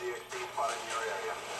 DXD spotted in your area.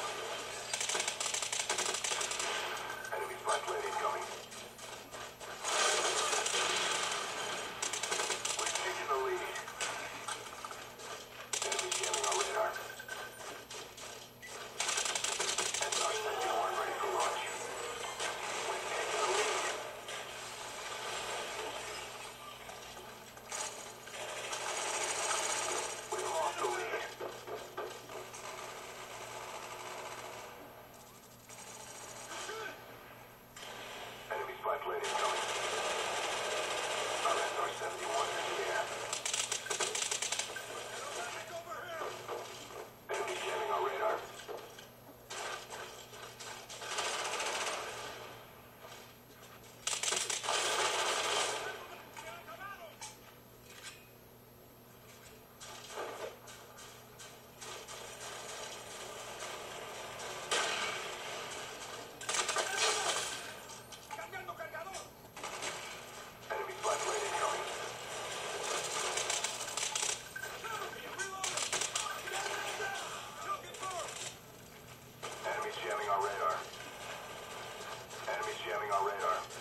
Our radar.